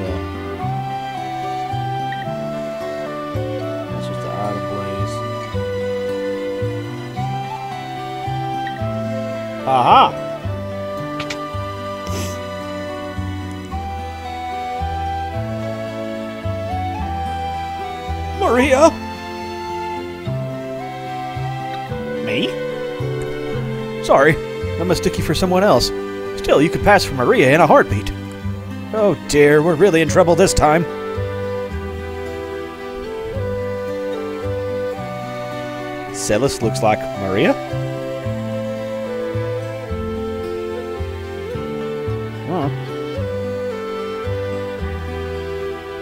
the. Aha! Maria! Me? Sorry, I mistook you for someone else. Still, you could pass for Maria in a heartbeat. Oh dear, we're really in trouble this time. Celes looks like Maria? Huh.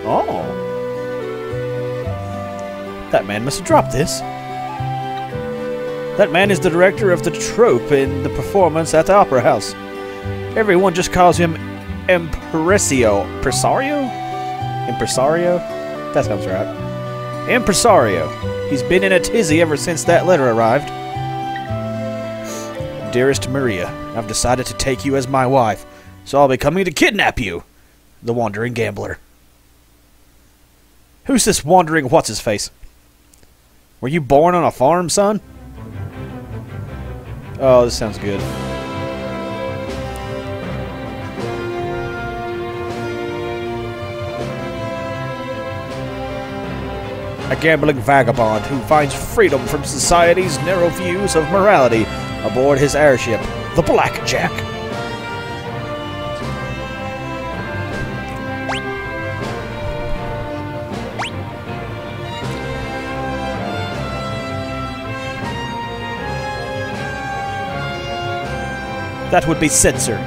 Oh. That man must have dropped this. That man is the director of the trope in the performance at the Opera House. Everyone just calls him Impresario. Impresario? Impresario? That sounds right. Impresario. He's been in a tizzy ever since that letter arrived. Dearest Maria, I've decided to take you as my wife, so I'll be coming to kidnap you. The Wandering Gambler. Who's this wandering what's his face? Were you born on a farm, son? Oh, this sounds good. A gambling vagabond who finds freedom from society's narrow views of morality aboard his airship, the Blackjack. That would be Setzer,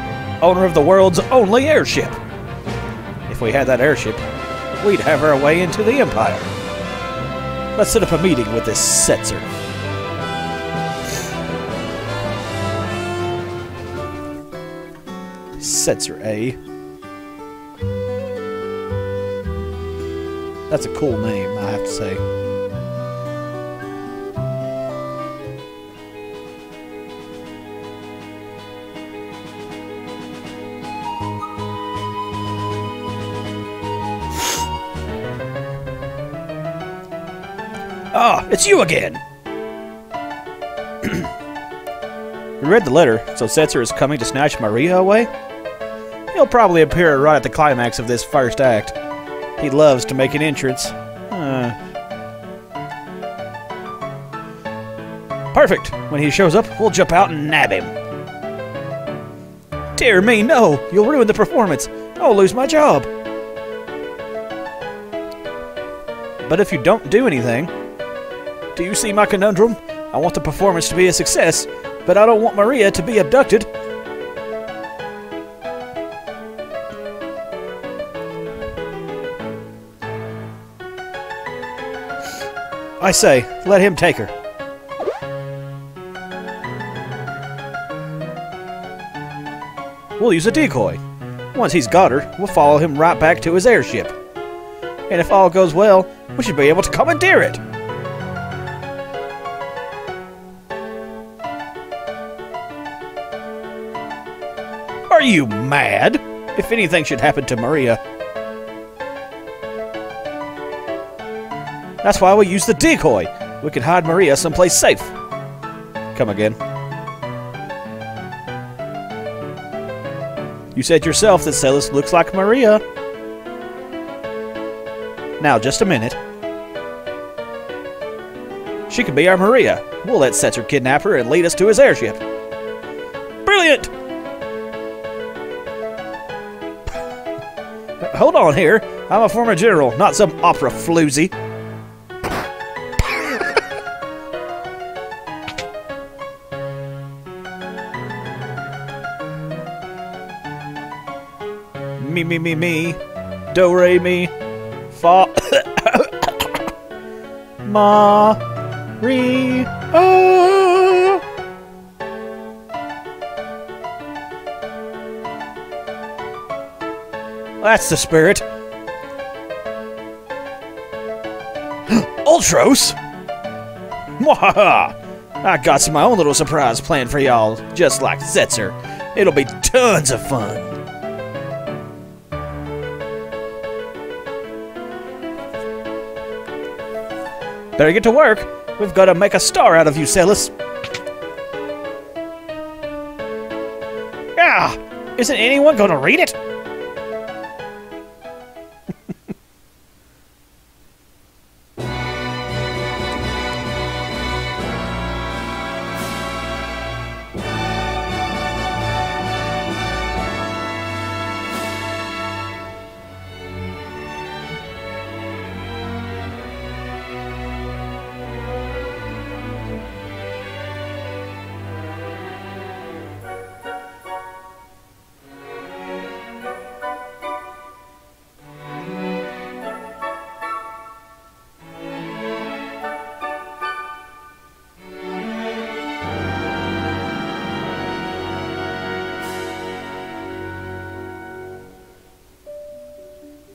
owner of the world's only airship. If we had that airship, we'd have our way into the Empire. Let's set up a meeting with this Setzer. Setzer, A. That's a cool name, I have to say. It's you again! we read the letter, so Setzer is coming to snatch Maria away? He'll probably appear right at the climax of this first act. He loves to make an entrance. Huh. Perfect! When he shows up, we'll jump out and nab him. Dear me, no! You'll ruin the performance! I'll lose my job! But if you don't do anything, do you see my conundrum? I want the performance to be a success, but I don't want Maria to be abducted. I say, let him take her. We'll use a decoy. Once he's got her, we'll follow him right back to his airship. And if all goes well, we should be able to commandeer it. You mad? If anything should happen to Maria. That's why we use the decoy. We can hide Maria someplace safe. Come again. You said yourself that Celes looks like Maria. Now, just a minute. She could be our Maria. We'll let Setzer kidnap her and lead us to his airship. On here. I'm a former general, not some opera floozy. me, me, me, me. Do, re, mi. Fa. Ma. Re. Oh. That's the spirit. Ultros? Mwahaha! I got my own little surprise planned for y'all, just like Setzer. It'll be tons of fun. Better get to work. We've got to make a star out of you, Celes. Ah! Isn't anyone going to read it?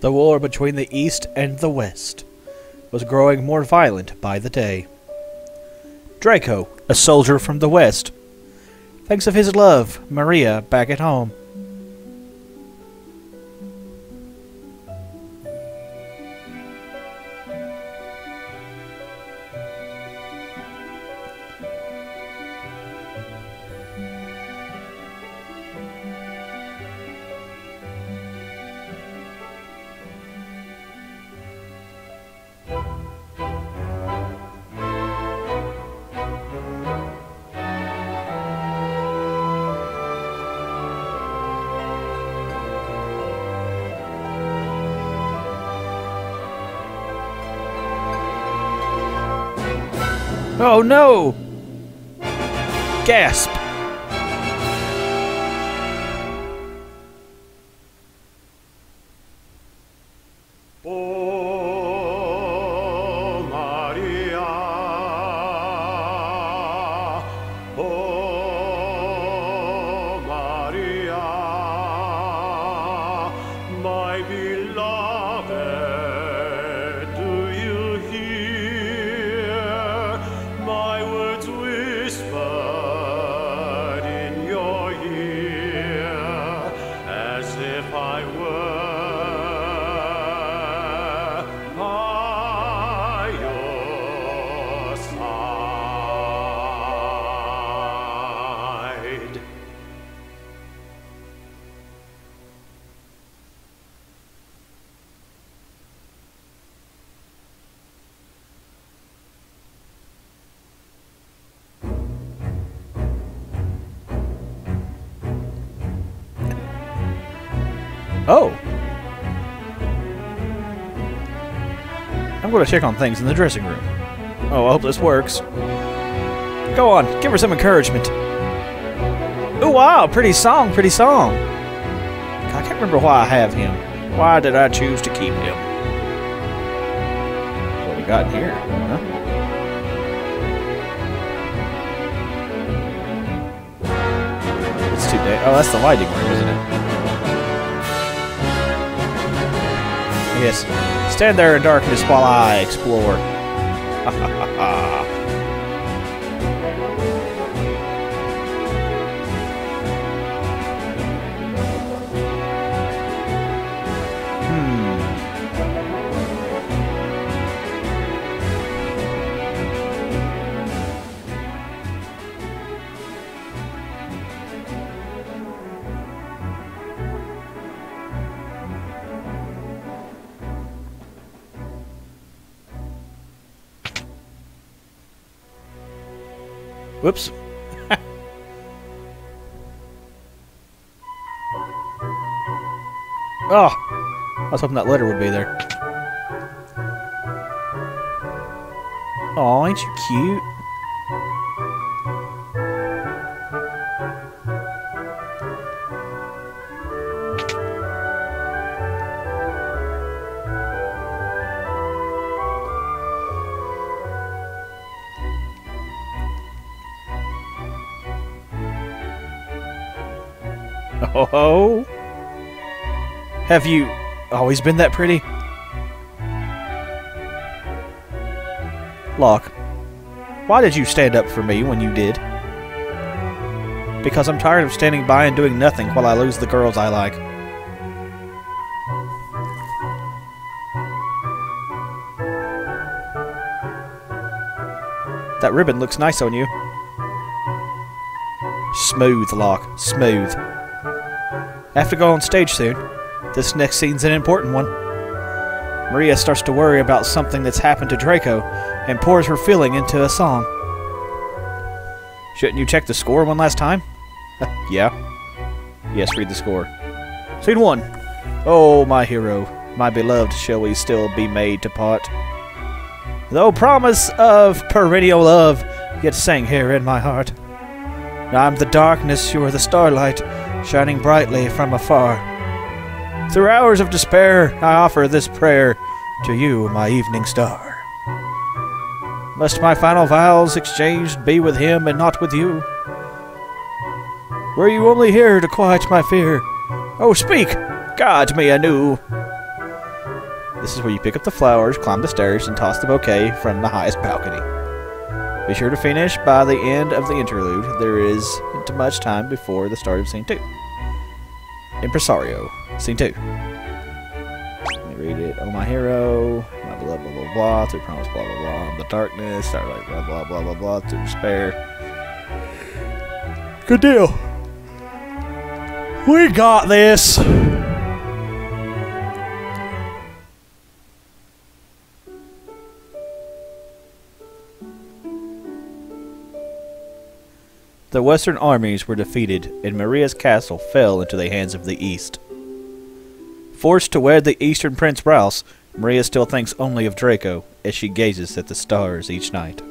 The war between the East and the West was growing more violent by the day. Draco, a soldier from the West, thinks of his love, Maria, back at home. Oh no! Gasp! Oh! I'm going to check on things in the dressing room. Oh, I hope this works. Go on, give her some encouragement. Ooh, wow, pretty song, pretty song. I can't remember why I have him. Why did I choose to keep him? What we got here? Huh? It's too day. Oh, that's the lighting room, Yes. Stand there in darkness while I explore. Whoops. oh, I was hoping that letter would be there. Oh, ain't you cute? Oh, have you always been that pretty? Locke, why did you stand up for me when you did? Because I'm tired of standing by and doing nothing while I lose the girls I like. That ribbon looks nice on you. Smooth, Locke. Smooth. I have to go on stage soon. This next scene's an important one. Maria starts to worry about something that's happened to Draco and pours her feeling into a song. Shouldn't you check the score one last time? yeah. Yes, read the score. Scene 1. Oh, my hero, my beloved, shall we still be made to part? Though promise of perennial love, yet sang here in my heart. I'm the darkness, you're the starlight, shining brightly from afar. Through hours of despair, I offer this prayer to you, my evening star. Must my final vows exchanged be with him and not with you? Were you only here to quiet my fear? Oh, speak! Guide me anew! This is where you pick up the flowers, climb the stairs, and toss the bouquet from the highest balcony. Be sure to finish by the end of the interlude. There isn't much time before the start of scene 2. Impresario, scene 2. Let me read it. Oh, my hero, my beloved, blah, blah, blah, through promise, blah, blah, blah, the darkness, starlight, blah, blah, blah, blah, blah, through despair. Good deal. We got this. The western armies were defeated, and Maria's castle fell into the hands of the east. Forced to wed the eastern prince Rouse, Maria still thinks only of Draco as she gazes at the stars each night.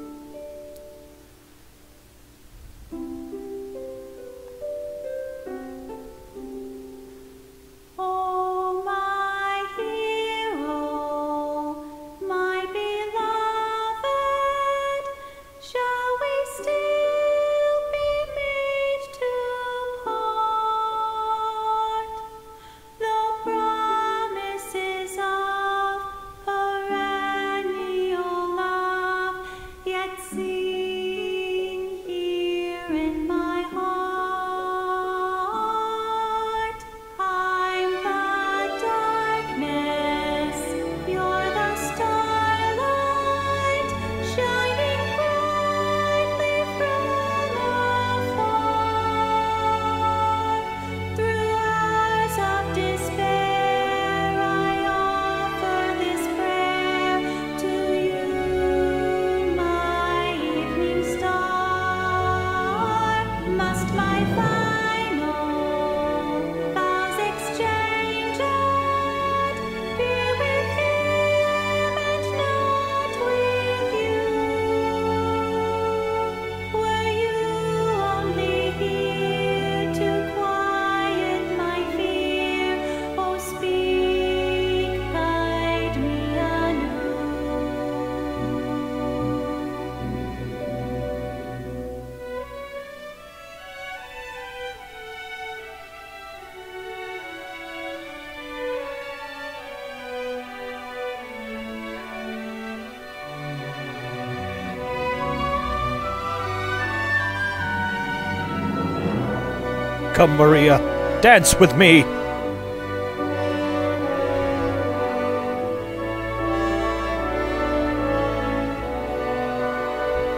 Come, Maria, dance with me!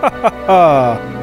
Ha ha ha!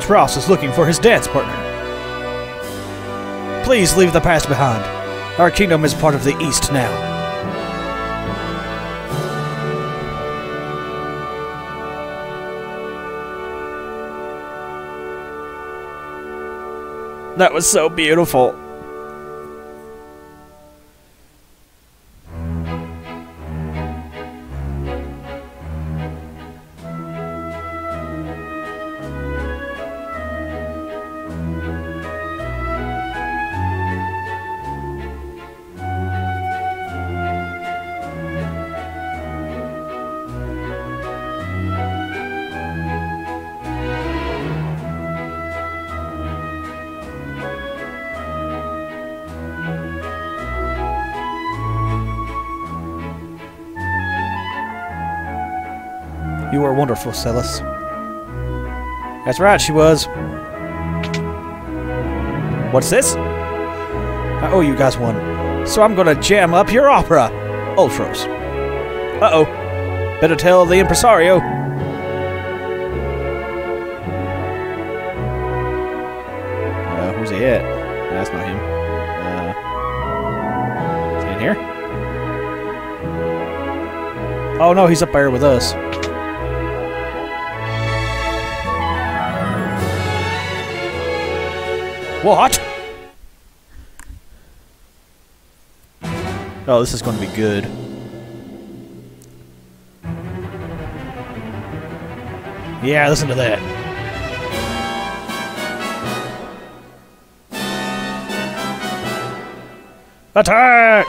Prince Ross is looking for his dance partner. Please leave the past behind. Our kingdom is part of the East now. That was so beautiful. You were wonderful, Celes. That's right, she was. What's this? I owe you guys one, so I'm gonna jam up your opera, Ultros. Uh-oh. Better tell the impresario. Uh, where's he at? That's not him. Uh, is he in here? Oh no, he's up there with us. What? Oh, this is going to be good. Yeah, listen to that. Attack!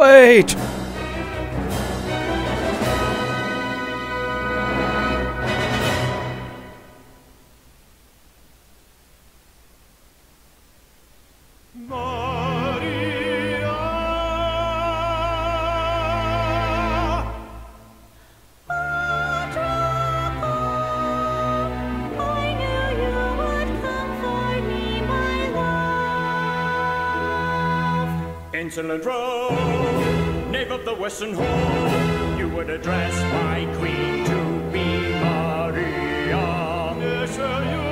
Love. Insolent rogue, knave of the western you would address my queen to be Maria. Yes, sir, you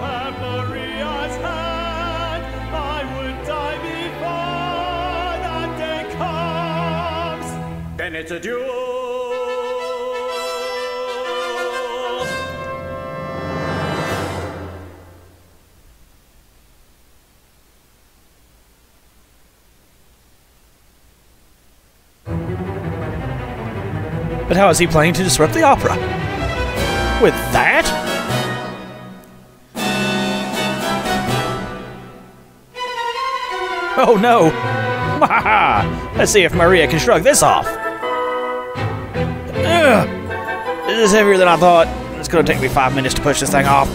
have Maria's hand. I would die before that day comes. Then it's a duel. But how is he planning to disrupt the opera? With that? Oh no! Let's see if Maria can shrug this off. Ugh. This is heavier than I thought. It's gonna take me five minutes to push this thing off.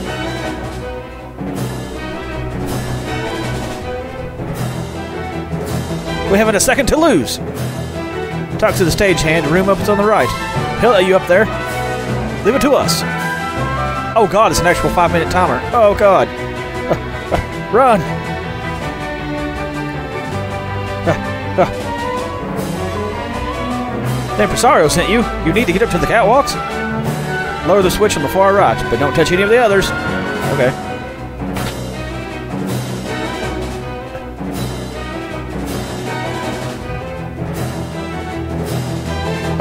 We haven't a second to lose. Talk to the stagehand. Room opens on the right. He'll let you up there. Leave it to us. Oh god, it's an actual five minute timer. Oh god. Run! The impresario sent you. You need to get up to the catwalks. Lower the switch on the far right, but don't touch any of the others.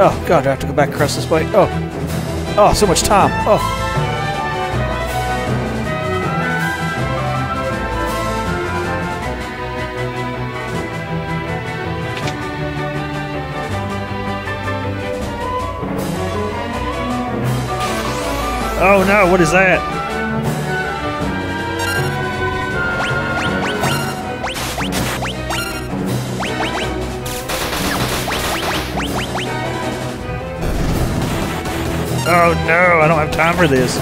Oh god, I have to go back across this way. Oh. Oh, so much time. Oh. Oh no, what is that? Oh no, I don't have time for this.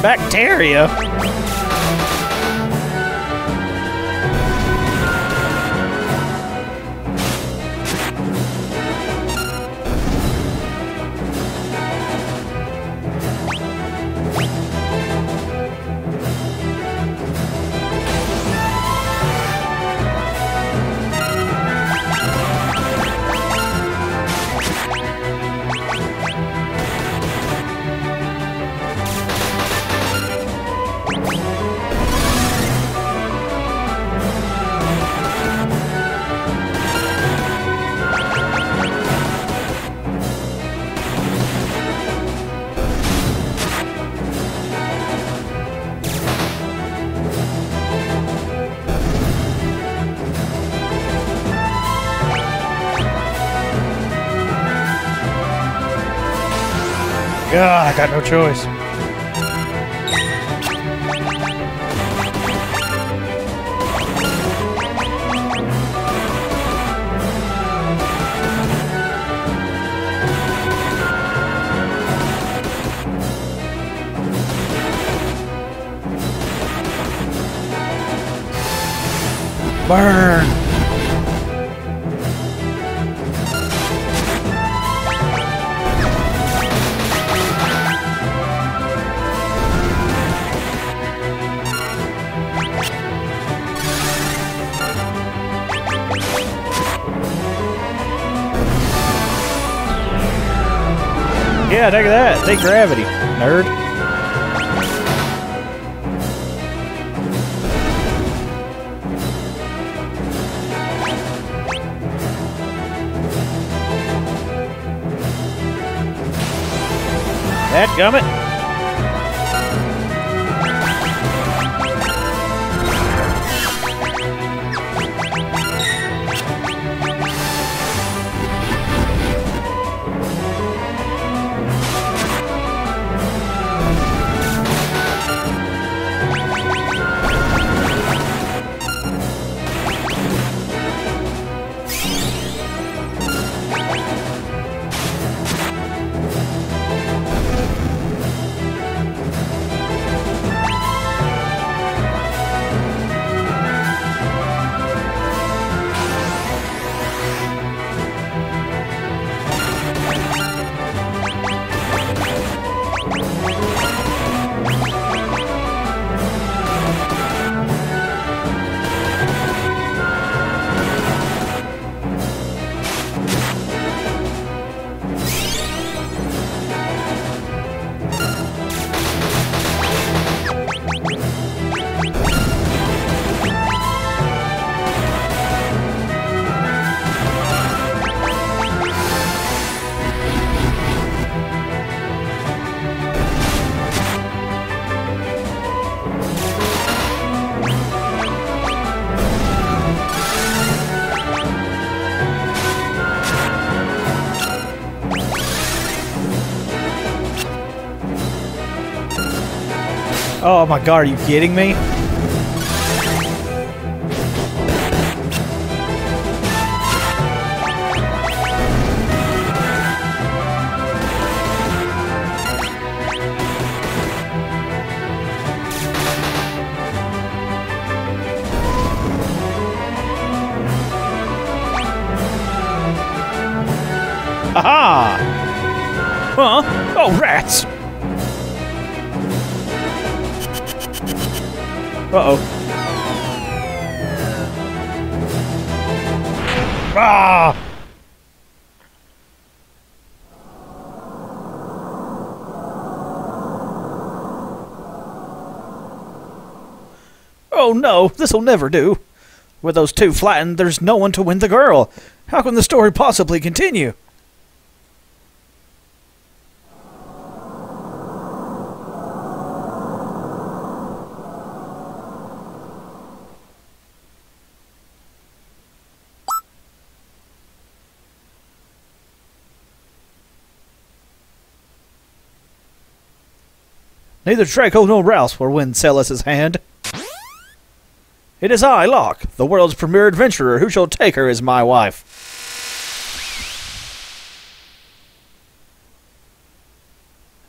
Bacteria? I got no choice. Burn! Yeah, take that. Take gravity, nerd. That gummit. Oh my god, are you kidding me? Aha! Huh? Oh, rats! Uh-oh. Ah! Oh no, this'll never do. With those two flattened, there's no one to win the girl. How can the story possibly continue? Neither Draco nor Rouse will win Celes's hand. It is I, Locke, the world's premier adventurer, who shall take her as my wife.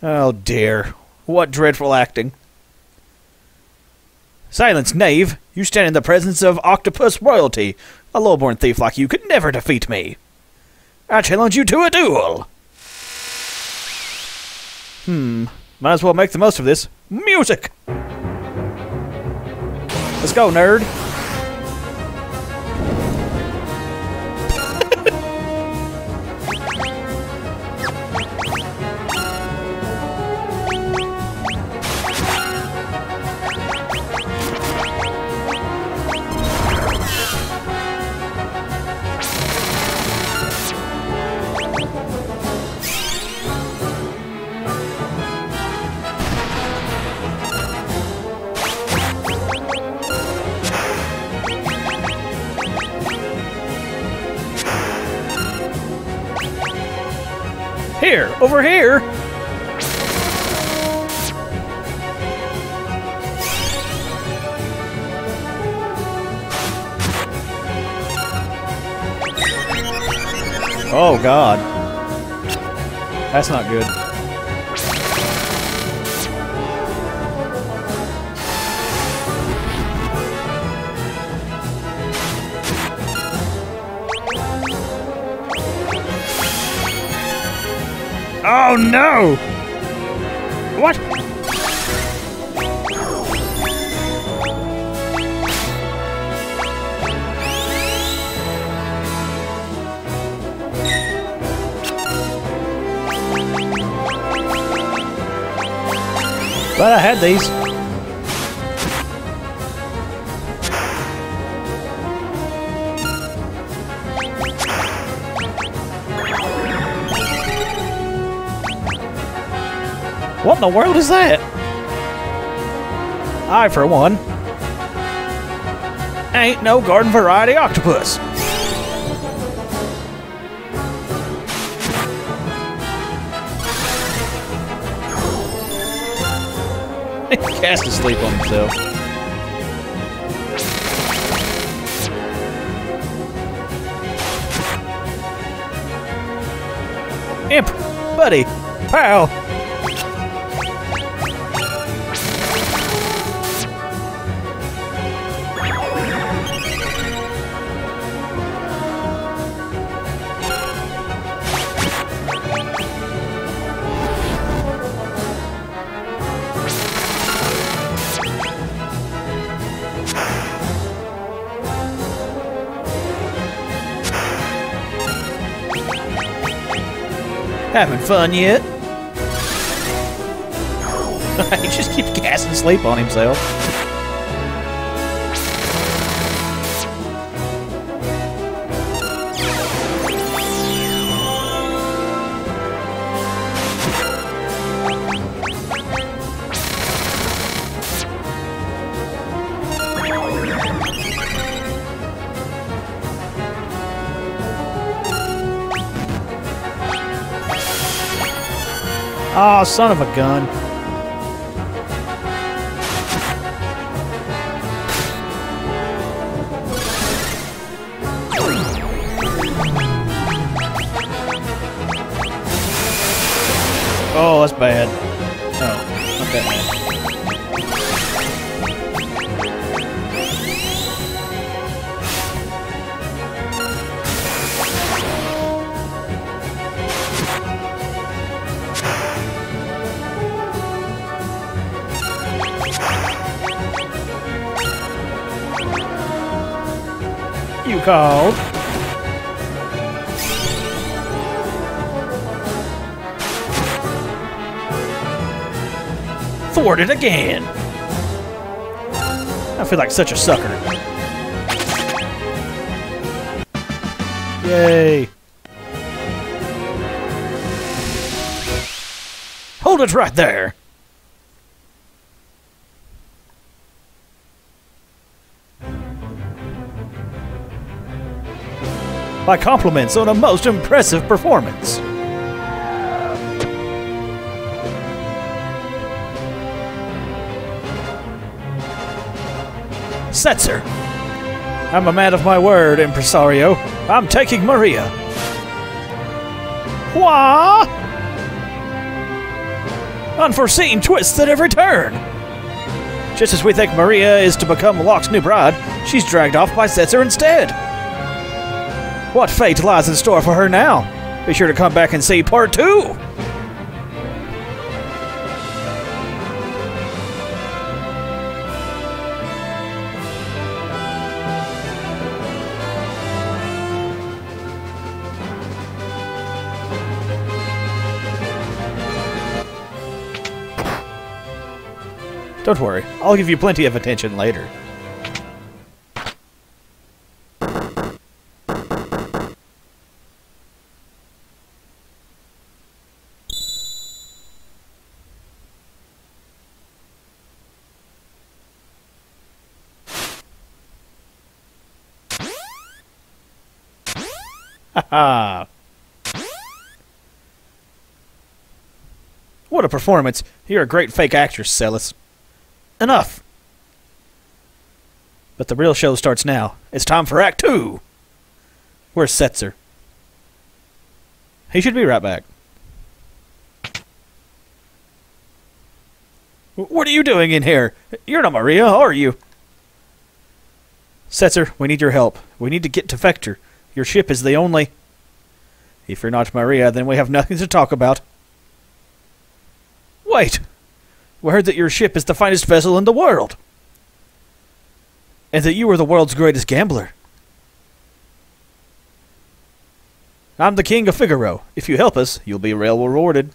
Oh dear, what dreadful acting. Silence, knave! You stand in the presence of octopus royalty. A lowborn thief like you could never defeat me. I challenge you to a duel! Hmm, might as well make the most of this. Music! Let's go, nerd. over here. Oh, God. That's not good. Oh no! What? But I had these. In the world is that? I, for one, ain't no garden variety octopus. Cast asleep on himself. Imp, buddy, pal. Having fun yet? he just keeps casting sleep on himself. Son of a gun. Oh, that's bad. Oh, not that Called. Thwarted again. I feel like such a sucker. Yay. Hold it right there. My compliments on a most impressive performance. Setzer. I'm a man of my word, impresario. I'm taking Maria. Wha? Unforeseen twists at every turn. Just as we think Maria is to become Locke's new bride, she's dragged off by Setzer instead. What fate lies in store for her now? Be sure to come back and see part two. Don't worry, I'll give you plenty of attention later. what a performance. You're a great fake actress, Celes. Enough. But the real show starts now. It's time for Act Two. Where's Setzer? He should be right back. What are you doing in here? You're not Maria, are you? Setzer, we need your help. We need to get to Vector. Your ship is the only. If you're not Maria, then we have nothing to talk about. Wait! We heard that your ship is the finest vessel in the world. And that you are the world's greatest gambler. I'm the king of Figaro. If you help us, you'll be well rewarded.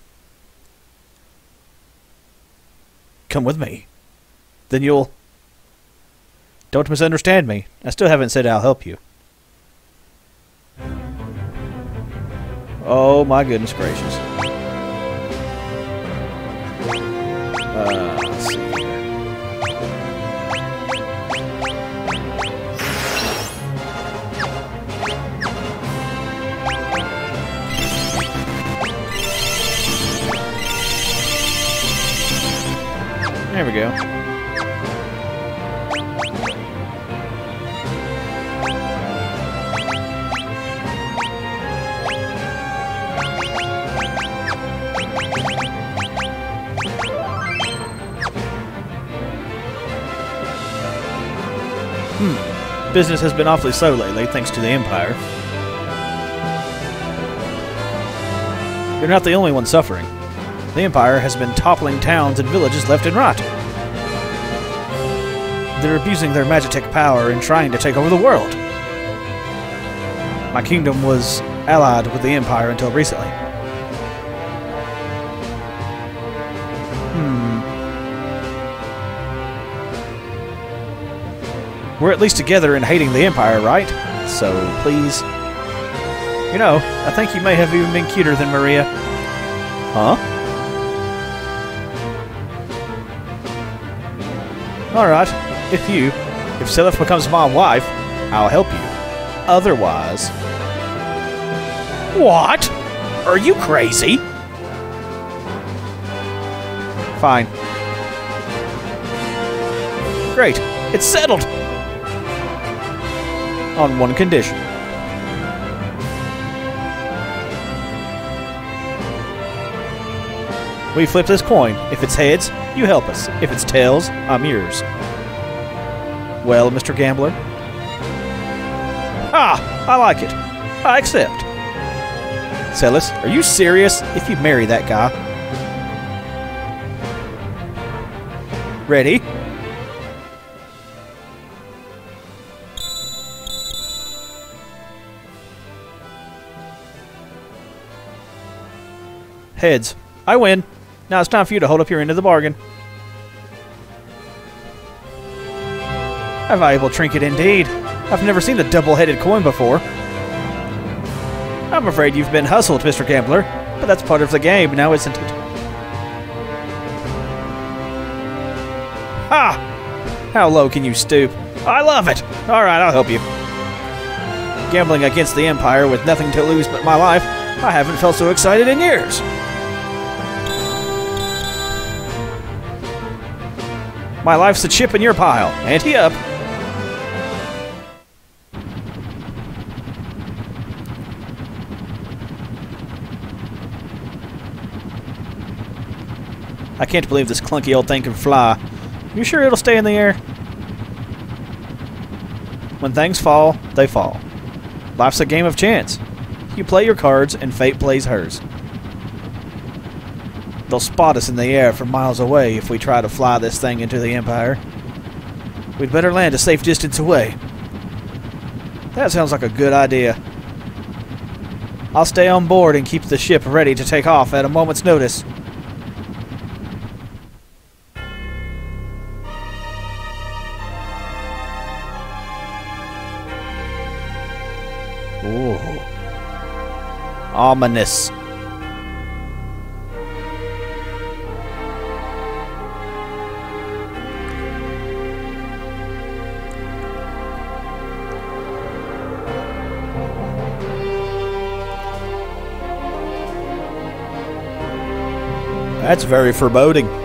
Come with me. Then you'll. Don't misunderstand me. I still haven't said I'll help you. Oh my goodness gracious. Uh, Business has been awfully slow lately, thanks to the Empire. You're not the only one suffering. The Empire has been toppling towns and villages left and right. They're abusing their Magitech power and trying to take over the world. My kingdom was allied with the Empire until recently. We're at least together in hating the Empire, right? So, please. You know, I think you may have even been cuter than Maria. Huh? Alright, if you, if Celes becomes my wife, I'll help you. Otherwise. What? Are you crazy? Fine. Great, it's settled! On one condition. We flip this coin. If it's heads, you help us. If it's tails, I'm yours. Well, Mr. Gambler? Ah, I like it. I accept. Celes, are you serious? If you marry that guy. Ready? Heads. I win. Now it's time for you to hold up your end of the bargain. A valuable trinket indeed. I've never seen a double-headed coin before. I'm afraid you've been hustled, Mr. Gambler, but that's part of the game now, isn't it? Ha! How low can you stoop? I love it! Alright, I'll help you. Gambling against the Empire with nothing to lose but my life, I haven't felt so excited in years. My life's a chip in your pile. Ante up. I can't believe this clunky old thing can fly. You sure it'll stay in the air? When things fall, they fall. Life's a game of chance. You play your cards, and fate plays hers. They'll spot us in the air from miles away if we try to fly this thing into the Empire. We'd better land a safe distance away. That sounds like a good idea. I'll stay on board and keep the ship ready to take off at a moment's notice. Ooh. Ominous. That's very foreboding.